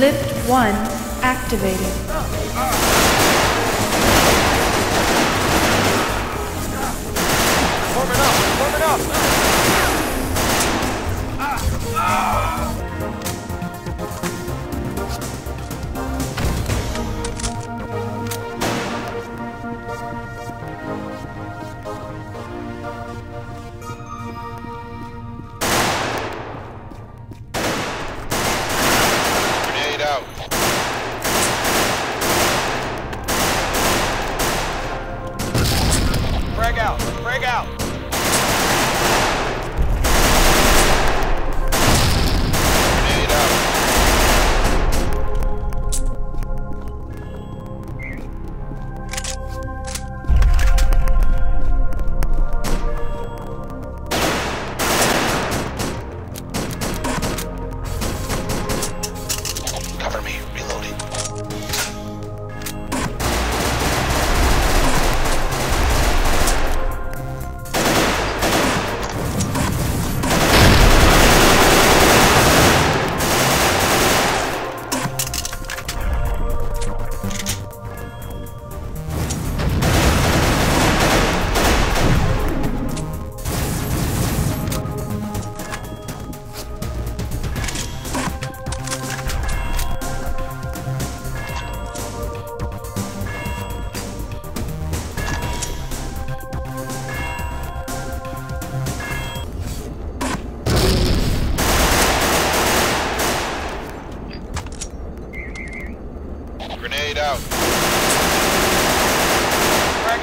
1 activated. Up! Up!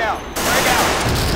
Out! Frag out!